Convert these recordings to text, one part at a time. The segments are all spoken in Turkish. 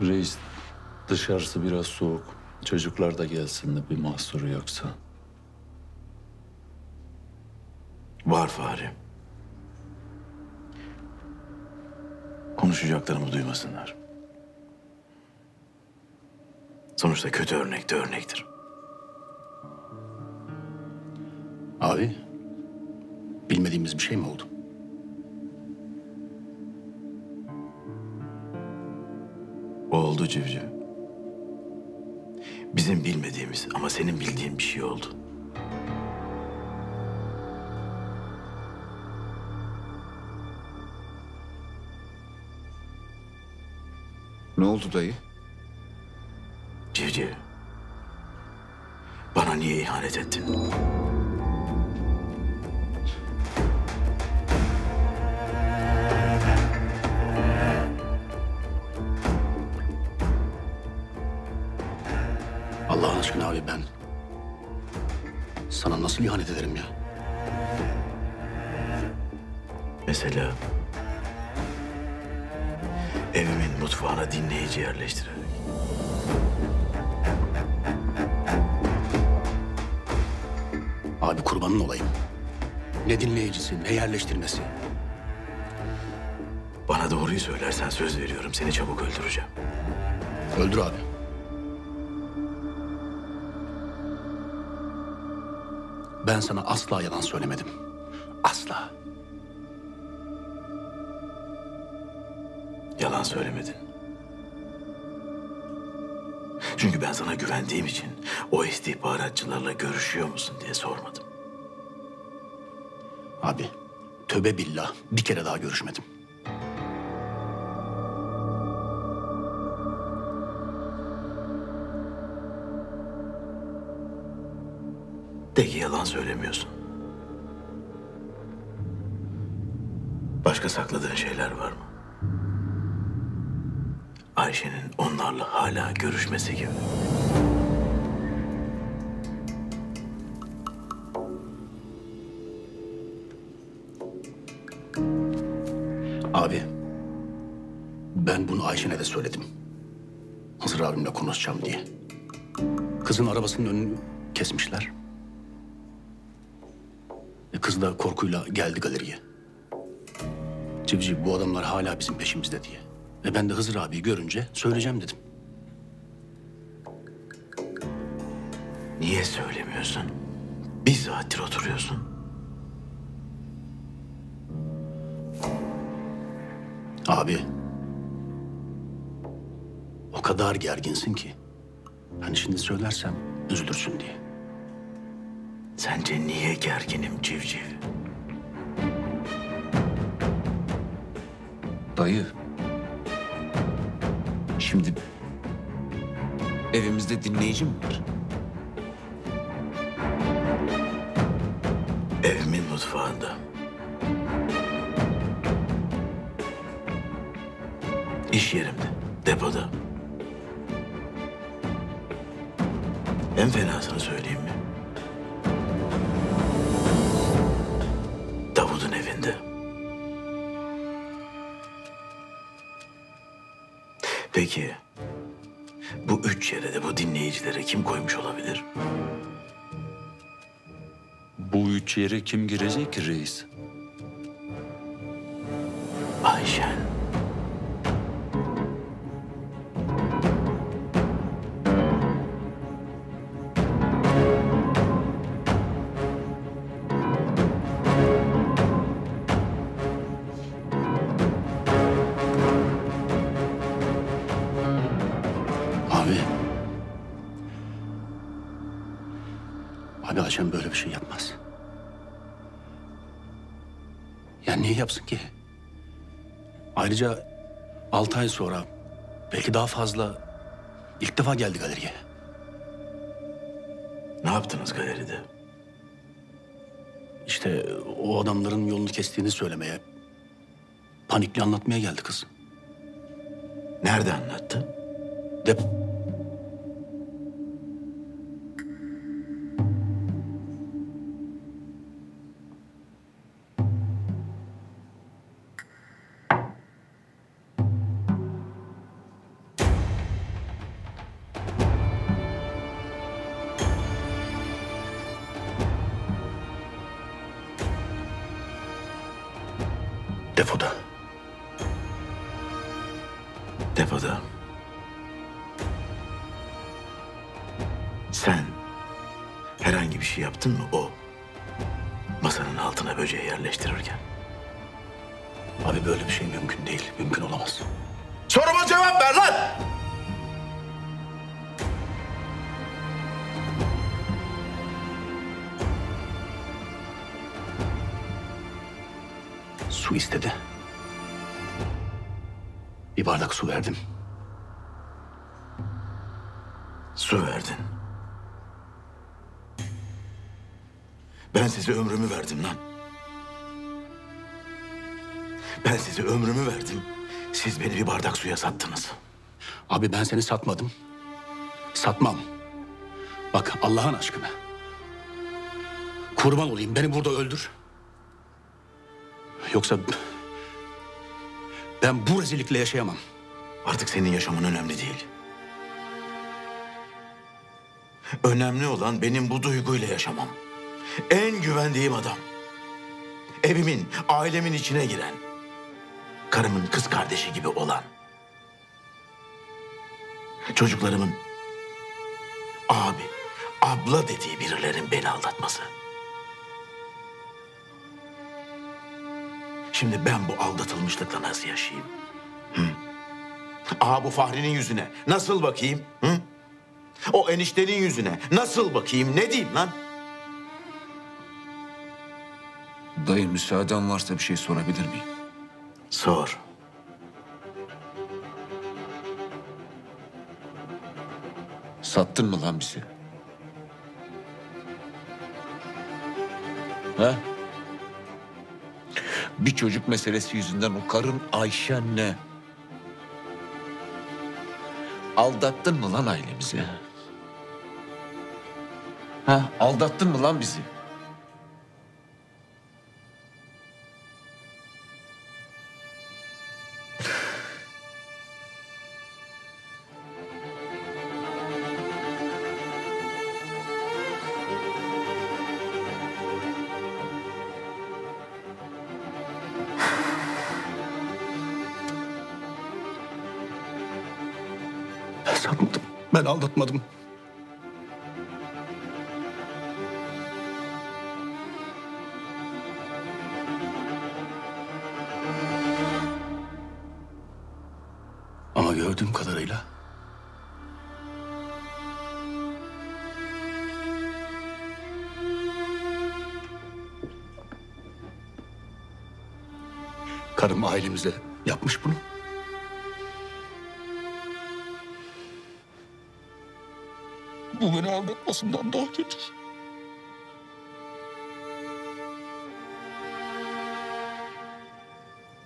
Reis dışarısı biraz soğuk. Çocuklar da gelsin de bir mahsuru yoksa. Var Fahri. Konuşacaklarımı duymasınlar. Sonuçta kötü örnek de örnektir. Abi, bilmediğimiz bir şey mi oldu? Oldu civciv. Bizim bilmediğimiz ama senin bildiğin bir şey oldu. Ne oldu dayı? Civciv. Bana niye ihanet ettin? Allah aşkına abi ben sana nasıl ihanet ederim ya? Mesela evimin mutfağına dinleyici yerleştirerek. Abi kurbanın olayım. Ne dinleyicisi, ne yerleştirmesi. Bana doğruyu söylersen söz veriyorum seni çabuk öldüreceğim. Öldür abi. Ben sana asla yalan söylemedim. Asla. Yalan söylemedin. Çünkü ben sana güvendiğim için o istihbaratçılarla görüşüyor musun diye sormadım. Abi, töbe billah bir kere daha görüşmedim. De ki yalan söylemiyorsun. Başka sakladığın şeyler var mı? Ayşe'nin onlarla hala görüşmesi gibi. Abi, ben bunu Ayşe'ne de söyledim. Hızır abimle konuşacağım diye. Kızın arabasının önünü kesmişler. E kız da korkuyla geldi galeriye. Civciv bu adamlar hala bizim peşimizde diye. E ben de Hızır abiyi görünce söyleyeceğim dedim. Niye söylemiyorsun? Bir saattir oturuyorsun. Abi. O kadar gerginsin ki. Hani şimdi söylersem üzülürsün diye. Sence niye gerginim civciv? Dayı. Şimdi evimizde dinleyici mi var? Evimin mutfağında. İş yerimde, depoda. En fenasını söyleyeyim mi? Peki, bu üç yere de bu dinleyicilere kim koymuş olabilir? Bu üç yere kim girecek ki reis? Ayşen. Ayşem böyle bir şey yapmaz. Ya niye yapsın ki? Ayrıca altı ay sonra belki daha fazla ilk defa geldi galeriye. Ne yaptınız galeride? İşte o adamların yolunu kestiğini söylemeye, panikle anlatmaya geldi kız. Nerede anlattı? Dep Depoda. Depoda. Sen herhangi bir şey yaptın mı o masanın altına böceği yerleştirirken? Abi böyle bir şey mümkün değil. Mümkün olamaz. Soruma cevap ver lan! Su istedi. Bir bardak su verdim. Su verdin. Ben size ömrümü verdim lan. Ben size ömrümü verdim. Siz beni bir bardak suya sattınız. Abi ben seni satmadım. Satmam. Bak Allah'ın aşkına. Kurban olayım beni burada öldür. Yoksa ben bu rezillikle yaşayamam. Artık senin yaşamın önemli değil. Önemli olan benim bu duyguyla yaşamam. En güvendiğim adam. Evimin, ailemin içine giren. Karımın kız kardeşi gibi olan. Çocuklarımın abi, abla dediği birilerin beni aldatması. Şimdi ben bu aldatılmışlıkla nasıl yaşayayım? Aha bu Fahri'nin yüzüne nasıl bakayım? Hı? O eniştenin yüzüne nasıl bakayım? Ne diyeyim lan? Dayı müsaaden varsa bir şey sorabilir miyim? Sor. Sattın mı lan bizi? Ha? Bir çocuk meselesi yüzünden o karın Ayşen'le aldattın mı lan ailemizi? Ha? Aldattın mı lan bizi? Satmadım. Ben aldatmadım. Ama gördüğüm kadarıyla karım ailemize yapmış bunu. Bu beni aldatmasından daha kötü.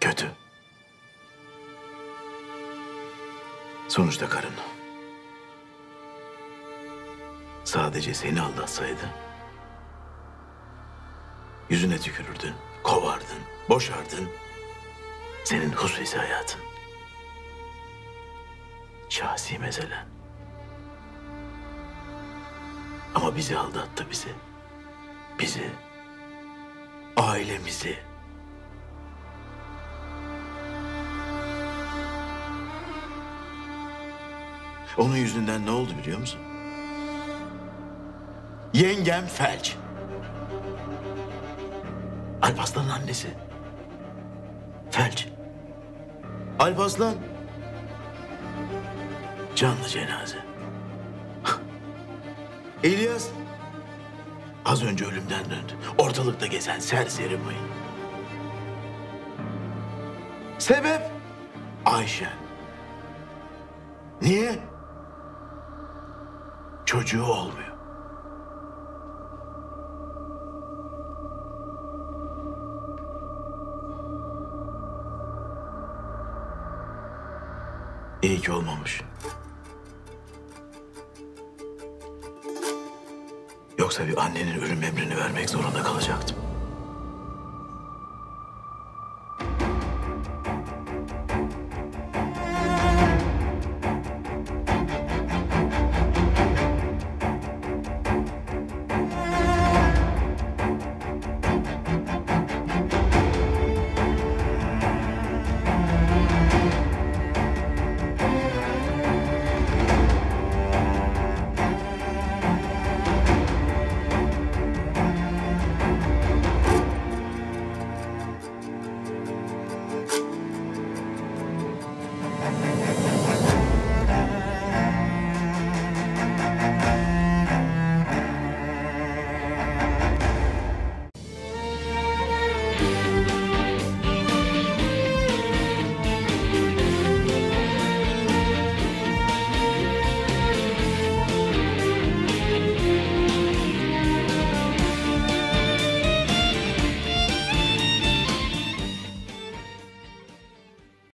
Kötü. Sonuçta karın. Sadece seni aldatsaydı... ...yüzüne tükürürdün, kovardın, boşardın. Senin hususi hayatın. Şahsi meselen. Bizi aldattı bizi. Bizi. Ailemizi. Onun yüzünden ne oldu biliyor musun? Yengem felç. Alparslan'ın annesi. Felç. Alparslan. Canlı cenaze. İlyas. Az önce ölümden döndü. Ortalıkta gezen serseri mayın. Sebep? Ayşe. Niye? Çocuğu olmuyor. İyi ki olmamış. Yoksa bir annenin ölüm emrini vermek zorunda kalacaktım.